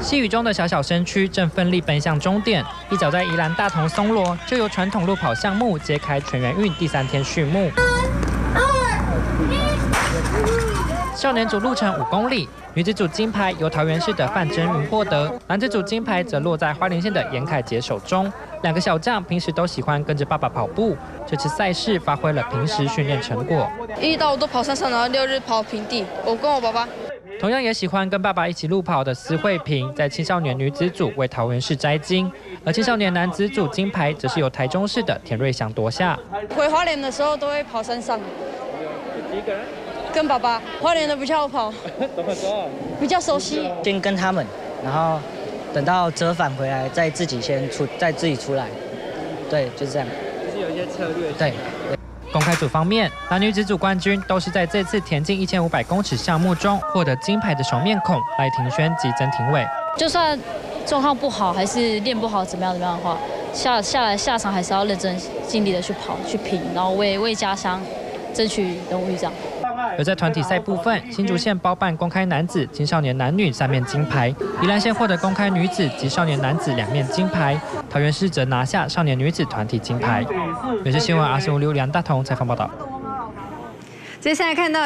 细雨中的小小身躯正奋力奔向终点，一早在宜兰大同松罗就由传统路跑项目揭开全员运第三天序幕。少年组路程五公里，女子组金牌由桃园市的范真云获得，男子组金牌则落在花莲县的严凯杰手中。两个小将平时都喜欢跟着爸爸跑步，这次赛事发挥了平时训练成果。一到五都跑山上，然后六日跑平地。我跟我爸爸。同样也喜欢跟爸爸一起路跑的施慧平，在青少年女子组为桃园市摘金，而青少年男子组金牌则是由台中市的田瑞祥夺下。回花莲的时候都会跑山上。一个人？跟爸爸。花莲的比较好跑。怎么说？比较熟悉。先跟他们，然后等到折返回来再自己先出，再自己出来。对，就是这样。就是有一些策略。对。公开组方面，男女子组冠军都是在这次田径一千五百公尺项目中获得金牌的熟面孔赖庭轩及曾庭伟。就算状况不好，还是练不好，怎么样怎么样的话，下下来下场还是要认真尽力的去跑去拼，然后为为家乡争取荣誉奖。而在团体赛部分，新竹县包办公开男子、青少年男女三面金牌，宜兰县获得公开女子及少年男子两面金牌，桃园市则拿下少年女子团体金牌。每日新闻阿信五六梁大同采访报道。接下来看到。